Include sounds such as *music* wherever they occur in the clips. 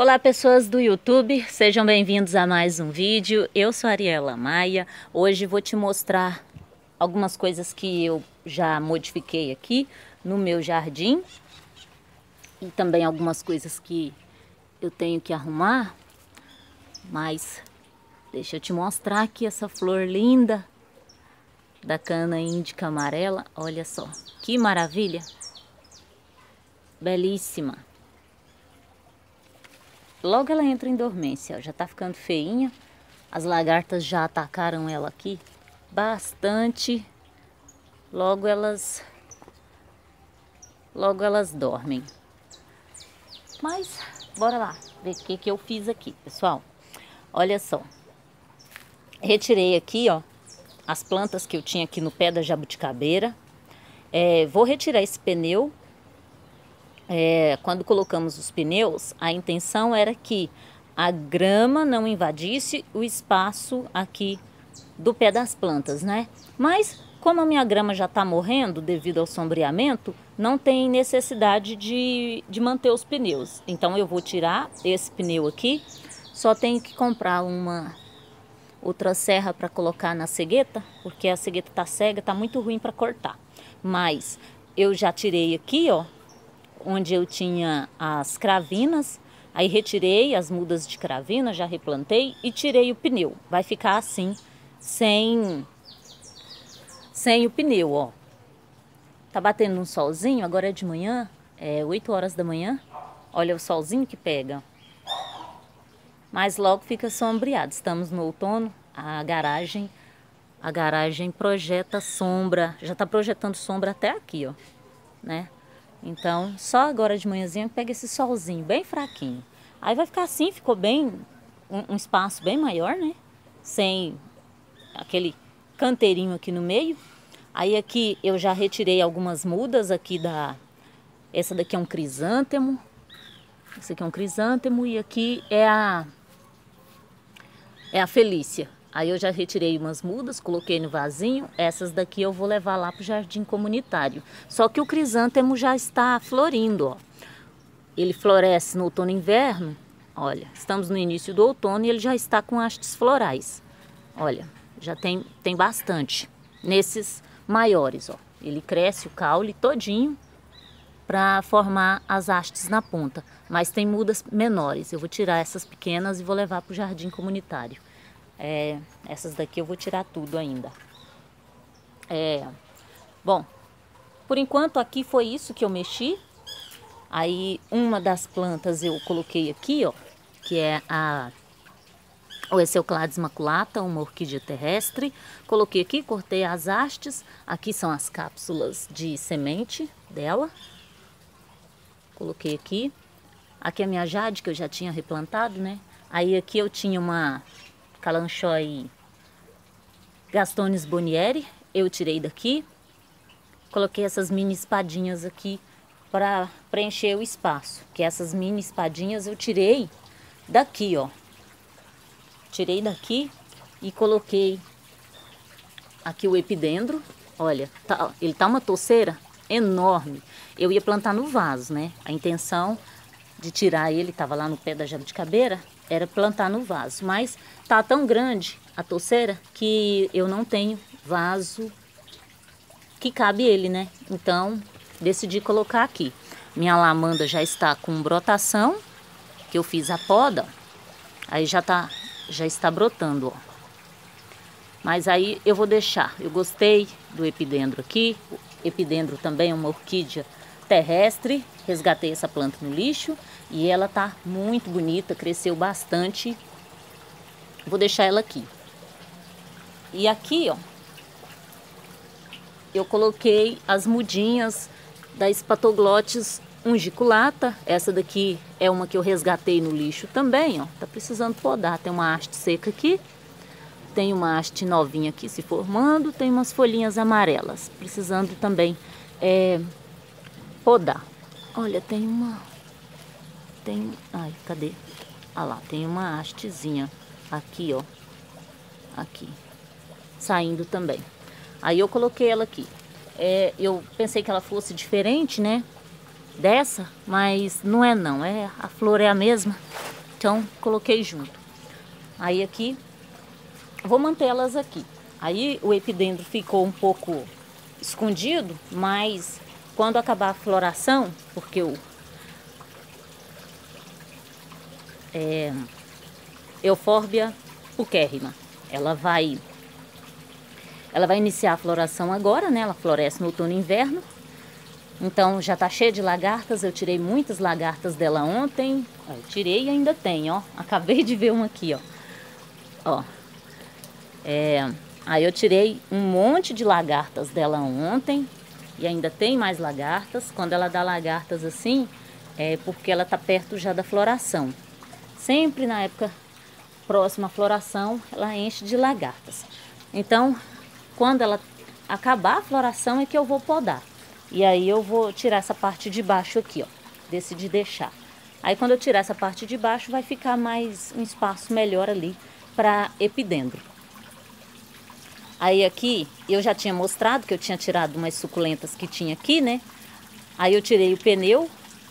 Olá pessoas do YouTube, sejam bem-vindos a mais um vídeo. Eu sou Ariela Maia. Hoje vou te mostrar algumas coisas que eu já modifiquei aqui no meu jardim. E também algumas coisas que eu tenho que arrumar. Mas deixa eu te mostrar aqui essa flor linda da cana índica amarela. Olha só, que maravilha! Belíssima! Logo ela entra em dormência, já tá ficando feinha. As lagartas já atacaram ela aqui bastante. Logo elas logo elas dormem. Mas bora lá ver o que que eu fiz aqui, pessoal. Olha só. Retirei aqui, ó, as plantas que eu tinha aqui no pé da jabuticabeira. É, vou retirar esse pneu é, quando colocamos os pneus, a intenção era que a grama não invadisse o espaço aqui do pé das plantas, né? Mas como a minha grama já está morrendo devido ao sombreamento, não tem necessidade de, de manter os pneus. Então eu vou tirar esse pneu aqui, só tenho que comprar uma outra serra para colocar na cegueta, porque a cegueta está cega, está muito ruim para cortar. Mas eu já tirei aqui, ó, onde eu tinha as cravinas, aí retirei as mudas de cravina, já replantei e tirei o pneu. Vai ficar assim, sem, sem o pneu, ó. Tá batendo um solzinho, agora é de manhã, é 8 horas da manhã. Olha o solzinho que pega. Mas logo fica sombreado. Estamos no outono, a garagem, a garagem projeta sombra, já está projetando sombra até aqui, ó, né? Então, só agora de manhãzinha pega esse solzinho bem fraquinho. Aí vai ficar assim, ficou bem, um, um espaço bem maior, né? Sem aquele canteirinho aqui no meio. Aí aqui eu já retirei algumas mudas aqui da... Essa daqui é um crisântemo. Esse aqui é um crisântemo e aqui é a... É a Felícia. Aí eu já retirei umas mudas, coloquei no vasinho. Essas daqui eu vou levar lá para o jardim comunitário. Só que o crisântemo já está florindo, ó. Ele floresce no outono e inverno. Olha, estamos no início do outono e ele já está com hastes florais. Olha, já tem, tem bastante. Nesses maiores, ó. Ele cresce o caule todinho para formar as hastes na ponta. Mas tem mudas menores. Eu vou tirar essas pequenas e vou levar para o jardim comunitário. É, essas daqui eu vou tirar tudo ainda. É, bom, por enquanto aqui foi isso que eu mexi. Aí uma das plantas eu coloquei aqui, ó, que é a o maculata, uma orquídea terrestre. Coloquei aqui, cortei as hastes. Aqui são as cápsulas de semente dela. Coloquei aqui. Aqui é a minha jade, que eu já tinha replantado, né? Aí aqui eu tinha uma Calanchoy Gastones Bonieri. Eu tirei daqui. Coloquei essas mini espadinhas aqui para preencher o espaço. Que essas mini espadinhas eu tirei daqui, ó. Tirei daqui e coloquei aqui o epidendro. Olha, tá, ele tá uma toceira enorme. Eu ia plantar no vaso, né? A intenção de tirar ele, estava lá no pé da jabuticabeira, era plantar no vaso. Mas tá tão grande a toceira que eu não tenho vaso que cabe ele, né? Então, decidi colocar aqui. Minha lamanda já está com brotação, que eu fiz a poda. Aí já tá, já está brotando, ó. Mas aí eu vou deixar. Eu gostei do epidendro aqui. O epidendro também é uma orquídea terrestre. Resgatei essa planta no lixo e ela tá muito bonita, cresceu bastante. Vou deixar ela aqui. E aqui, ó, eu coloquei as mudinhas da Spatoglotis ungiculata. Essa daqui é uma que eu resgatei no lixo também, ó. Tá precisando podar. Tem uma haste seca aqui. Tem uma haste novinha aqui se formando. Tem umas folhinhas amarelas. Precisando também é, podar. Olha, tem uma tem... Ai, cadê? Ah lá, tem uma hastezinha aqui, ó. Aqui. Saindo também. Aí eu coloquei ela aqui. É, eu pensei que ela fosse diferente, né? Dessa, mas não é não. É, a flor é a mesma. Então, coloquei junto. Aí aqui, vou manter elas aqui. Aí o epidendro ficou um pouco escondido, mas quando acabar a floração, porque o é, Euphorbia puquérrima, ela vai ela vai iniciar a floração agora, né? Ela floresce no outono e inverno. Então já tá cheia de lagartas, eu tirei muitas lagartas dela ontem. Eu tirei e ainda tem, ó. *laughs* Acabei de ver uma aqui, ó. Ó. É, aí eu tirei um monte de lagartas dela ontem. E ainda tem mais lagartas. Quando ela dá lagartas assim, é porque ela tá perto já da floração. Sempre na época próxima à floração, ela enche de lagartas. Então, quando ela acabar a floração é que eu vou podar. E aí eu vou tirar essa parte de baixo aqui, ó. Decidi deixar. Aí quando eu tirar essa parte de baixo, vai ficar mais um espaço melhor ali para epidendro. Aí aqui, eu já tinha mostrado que eu tinha tirado umas suculentas que tinha aqui, né? Aí eu tirei o pneu,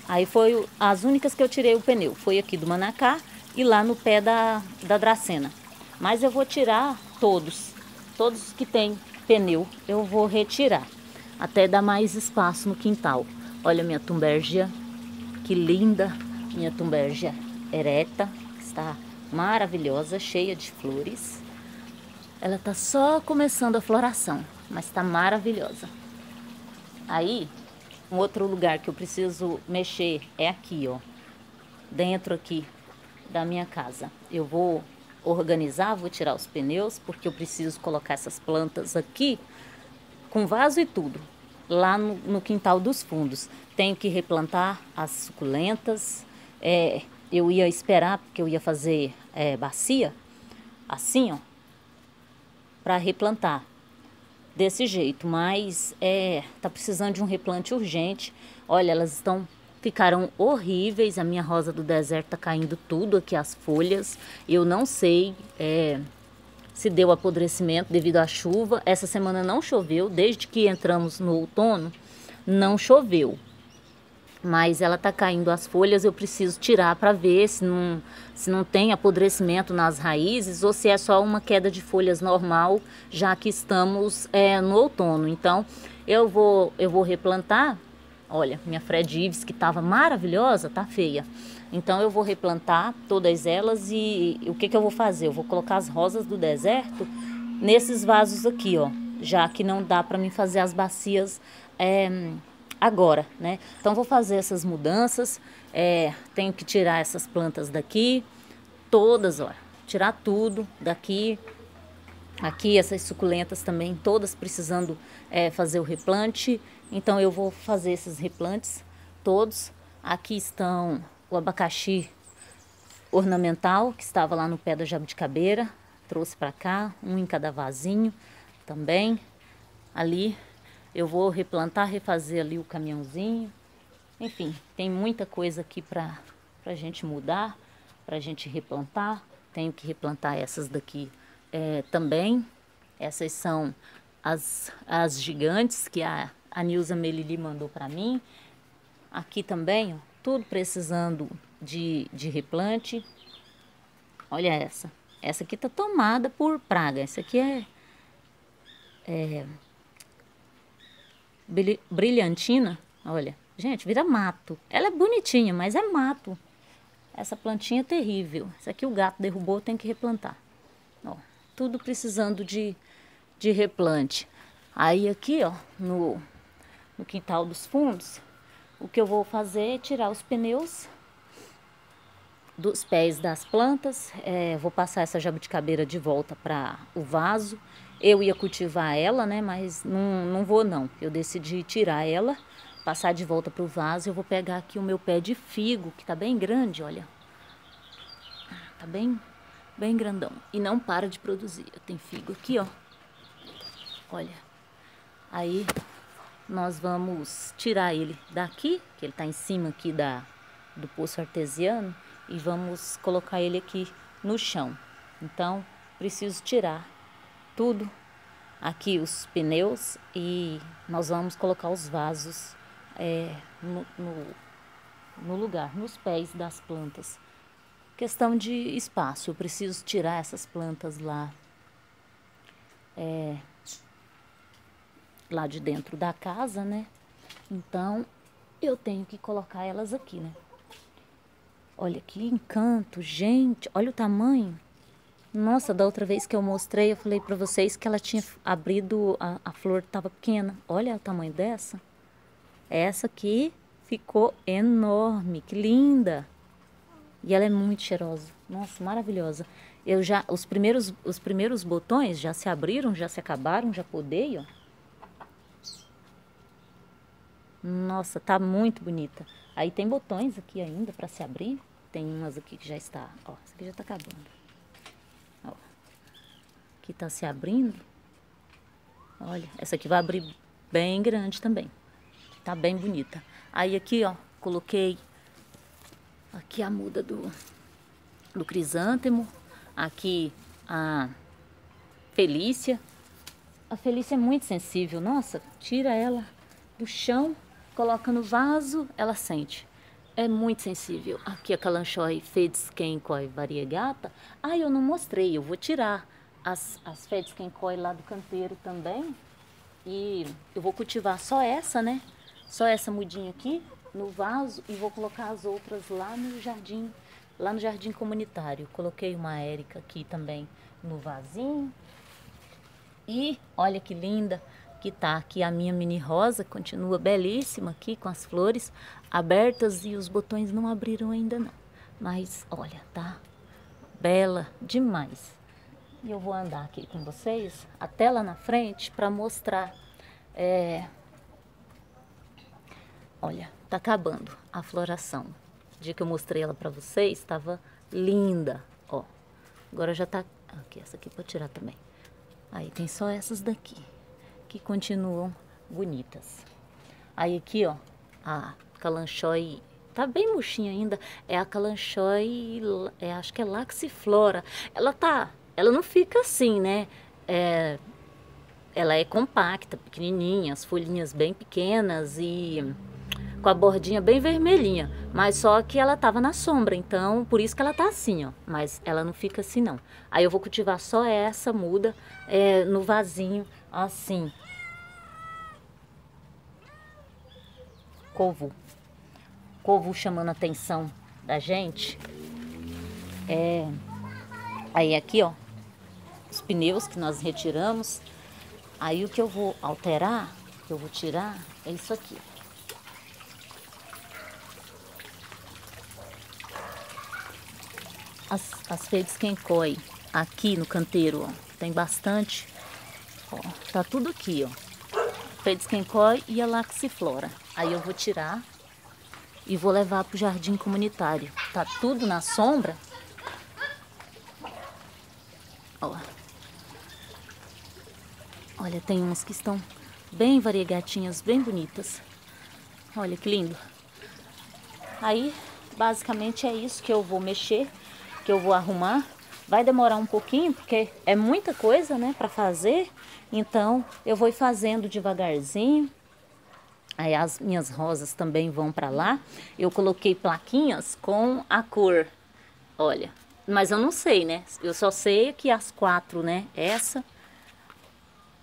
aí foi as únicas que eu tirei o pneu. Foi aqui do Manacá e lá no pé da, da Dracena. Mas eu vou tirar todos, todos que tem pneu eu vou retirar, até dar mais espaço no quintal. Olha minha tumbergia, que linda, minha tumbergia ereta, está maravilhosa, cheia de flores. Ela está só começando a floração, mas está maravilhosa. Aí, um outro lugar que eu preciso mexer é aqui, ó. Dentro aqui da minha casa. Eu vou organizar, vou tirar os pneus, porque eu preciso colocar essas plantas aqui com vaso e tudo, lá no, no quintal dos fundos. Tenho que replantar as suculentas. É, eu ia esperar, porque eu ia fazer é, bacia, assim, ó, para replantar desse jeito, mas é, tá precisando de um replante urgente. Olha, elas estão ficaram horríveis. A minha rosa do deserto tá caindo tudo aqui, as folhas. Eu não sei é, se deu apodrecimento devido à chuva. Essa semana não choveu, desde que entramos no outono, não choveu. Mas ela tá caindo as folhas, eu preciso tirar para ver se não, se não tem apodrecimento nas raízes ou se é só uma queda de folhas normal, já que estamos é, no outono. Então, eu vou, eu vou replantar Olha, minha Fred Ives, que estava maravilhosa, tá feia. Então eu vou replantar todas elas e, e o que, que eu vou fazer? Eu vou colocar as rosas do deserto nesses vasos aqui, ó. Já que não dá para mim fazer as bacias é, agora, né? Então vou fazer essas mudanças. É, tenho que tirar essas plantas daqui, todas, ó. Tirar tudo daqui. Aqui essas suculentas também, todas precisando é, fazer o replante. Então eu vou fazer esses replantes todos. Aqui estão o abacaxi ornamental que estava lá no pé da jabuticabeira. Trouxe para cá, um em cada vasinho também. Ali eu vou replantar, refazer ali o caminhãozinho. Enfim, tem muita coisa aqui para a gente mudar, para a gente replantar. Tenho que replantar essas daqui é, também. Essas são as, as gigantes que a a Nilza Melili mandou para mim. Aqui também, ó, tudo precisando de, de replante. Olha essa. Essa aqui tá tomada por praga. Essa aqui é, é brilhantina. Olha, gente, vira mato. Ela é bonitinha, mas é mato. Essa plantinha é terrível. Essa aqui o gato derrubou, tem que replantar. Ó, tudo precisando de, de replante. Aí aqui, ó, no, no quintal dos fundos, o que eu vou fazer é tirar os pneus dos pés das plantas, é, vou passar essa jabuticabeira de volta para o vaso. Eu ia cultivar ela, né, mas não, não vou não. Eu decidi tirar ela, passar de volta para o vaso. Eu vou pegar aqui o meu pé de figo, que tá bem grande, olha. Tá bem, bem grandão. E não para de produzir. Tem figo aqui, ó. Olha. Aí nós vamos tirar ele daqui, que ele está em cima aqui da, do poço artesiano, e vamos colocar ele aqui no chão. Então, preciso tirar tudo aqui, os pneus, e nós vamos colocar os vasos é, no, no, no lugar, nos pés das plantas. questão de espaço. Eu preciso tirar essas plantas lá. É, lá de dentro da casa, né? Então, eu tenho que colocar elas aqui, né? Olha que encanto, gente. Olha o tamanho. Nossa, da outra vez que eu mostrei, eu falei para vocês que ela tinha abrido, a, a flor estava pequena. Olha o tamanho dessa. Essa aqui ficou enorme, que linda. E ela é muito cheirosa. Nossa, maravilhosa. Eu já os primeiros os primeiros botões já se abriram, já se acabaram, já podei, ó. Nossa, tá muito bonita. Aí tem botões aqui ainda para se abrir. Tem umas aqui que já está, ó, essa aqui já tá acabando. Ó. Aqui tá se abrindo. Olha, essa aqui vai abrir bem grande também. Tá bem bonita. Aí aqui, ó, coloquei aqui a muda do, do crisântemo. Aqui a Felícia. A Felícia é muito sensível. Nossa, tira ela do chão, coloca no vaso, ela sente. É muito sensível. Aqui a Calanchoy Fedskenkoi variegata. Ah, eu não mostrei, eu vou tirar as, as Fedskenkoi lá do canteiro também. E eu vou cultivar só essa, né? só essa mudinha aqui no vaso e vou colocar as outras lá no jardim, lá no jardim comunitário. Coloquei uma érica aqui também no vasinho. E olha que linda que tá aqui a minha mini rosa, continua belíssima aqui com as flores abertas e os botões não abriram ainda não. Mas olha, tá bela demais. E eu vou andar aqui com vocês até lá na frente para mostrar é, Olha, tá acabando a floração. O dia que eu mostrei ela para vocês, estava linda, ó. Agora já tá... Aqui, essa aqui pode tirar também. Aí tem só essas daqui, que continuam bonitas. Aí aqui, ó, a calanchói tá bem murchinha ainda. É a calanchói, é, acho que é laxiflora. Ela tá, ela não fica assim, né? É, ela é compacta, pequenininha, as folhinhas bem pequenas e com a bordinha bem vermelhinha, mas só que ela tava na sombra, então por isso que ela tá assim, ó, mas ela não fica assim não. Aí eu vou cultivar só essa muda é, no vasinho, assim. Covo. Covo chamando a atenção da gente. É, aí aqui, ó, os pneus que nós retiramos. Aí o que eu vou alterar, que eu vou tirar, é isso aqui, as, as feiras Kenkoi aqui no canteiro, ó, tem bastante. Ó, tá tudo aqui, ó. Feiras Kenkoi e a Laxiflora. Aí eu vou tirar e vou levar pro jardim comunitário. Tá tudo na sombra. Olha, tem umas que estão bem variegatinhas, bem bonitas. Olha que lindo. Aí, basicamente é isso que eu vou mexer que eu vou arrumar. Vai demorar um pouquinho, porque é muita coisa, né, para fazer. Então, eu vou fazendo devagarzinho. Aí as minhas rosas também vão para lá. Eu coloquei plaquinhas com a cor. Olha, mas eu não sei, né? Eu só sei que as quatro, né? Essa,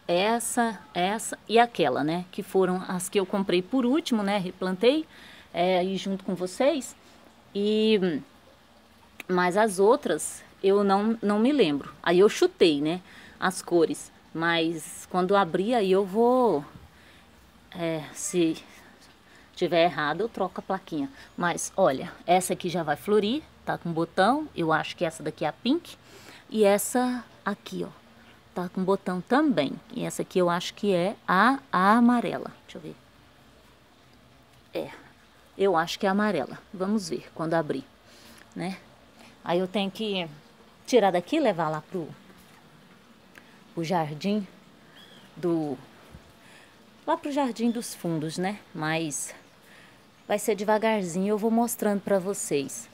essa, essa e aquela, né? Que foram as que eu comprei por último, né? Replantei é, aí junto com vocês. E mas as outras eu não, não me lembro. Aí eu chutei, né? As cores. Mas quando abrir aí eu vou... É, se tiver errado eu troco a plaquinha. Mas olha, essa aqui já vai florir, tá com botão. Eu acho que essa daqui é a pink. E essa aqui, ó, tá com botão também. E essa aqui eu acho que é a, a amarela. Deixa eu ver. É, eu acho que é amarela. Vamos ver quando abrir, né? Aí eu tenho que tirar daqui e levar lá pro o jardim do lá pro jardim dos fundos, né? Mas vai ser devagarzinho, eu vou mostrando para vocês.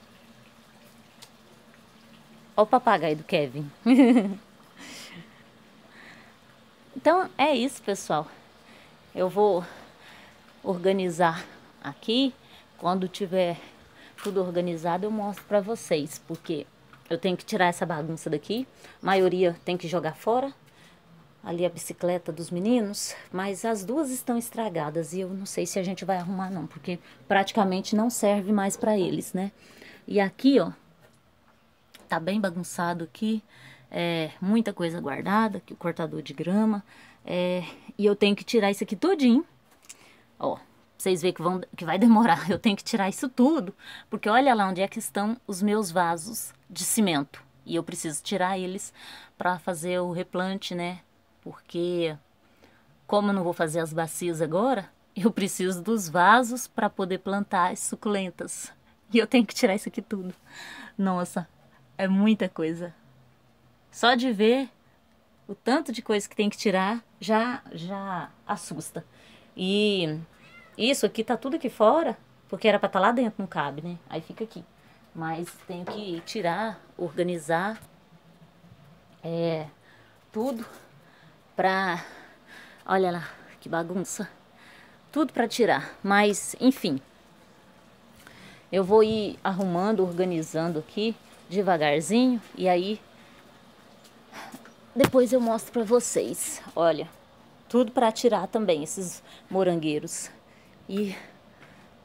Ó o papagaio do Kevin. *laughs* então é isso, pessoal. Eu vou organizar aqui quando tiver tudo organizado, eu mostro pra vocês, porque eu tenho que tirar essa bagunça daqui. A maioria tem que jogar fora. Ali a bicicleta dos meninos, mas as duas estão estragadas e eu não sei se a gente vai arrumar não, porque praticamente não serve mais para eles, né? E aqui, ó, tá bem bagunçado aqui, é, muita coisa guardada, aqui o cortador de grama, é, e eu tenho que tirar isso aqui todinho, ó, vocês verem que, vão, que vai demorar, *laughs* eu tenho que tirar isso tudo, porque olha lá onde é que estão os meus vasos de cimento. E eu preciso tirar eles para fazer o replante, né? Porque como eu não vou fazer as bacias agora, eu preciso dos vasos para poder plantar as suculentas. E eu tenho que tirar isso aqui tudo. Nossa, é muita coisa. Só de ver o tanto de coisa que tem que tirar já já assusta. E isso aqui tá tudo aqui fora, porque era para estar tá lá dentro, não cabe, né? Aí fica aqui. Mas tenho que tirar, organizar é, tudo pra... Olha lá, que bagunça. Tudo para tirar, mas enfim. Eu vou ir arrumando, organizando aqui devagarzinho e aí depois eu mostro para vocês. Olha, tudo para tirar também esses morangueiros. E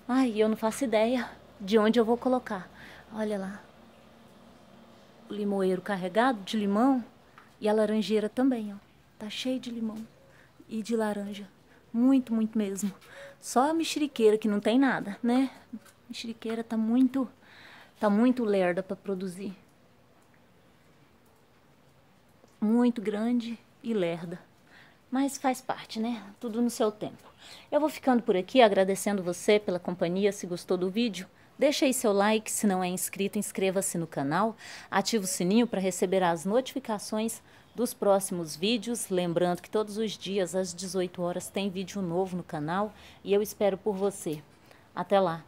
ai, eu não faço ideia de onde eu vou colocar. Olha lá. O limoeiro carregado de limão e a laranjeira também, ó. Tá cheio de limão e de laranja. Muito, muito mesmo. Só a mexeriqueira que não tem nada, né? A mexeriqueira tá muito tá muito lerda para produzir. Muito grande e lerda. Mas faz parte, né? Tudo no seu tempo. Eu vou ficando por aqui agradecendo você pela companhia. Se gostou do vídeo, deixa aí seu like. Se não é inscrito, inscreva-se no canal. Ative o sininho para receber as notificações dos próximos vídeos. Lembrando que todos os dias às 18 horas tem vídeo novo no canal e eu espero por você. Até lá!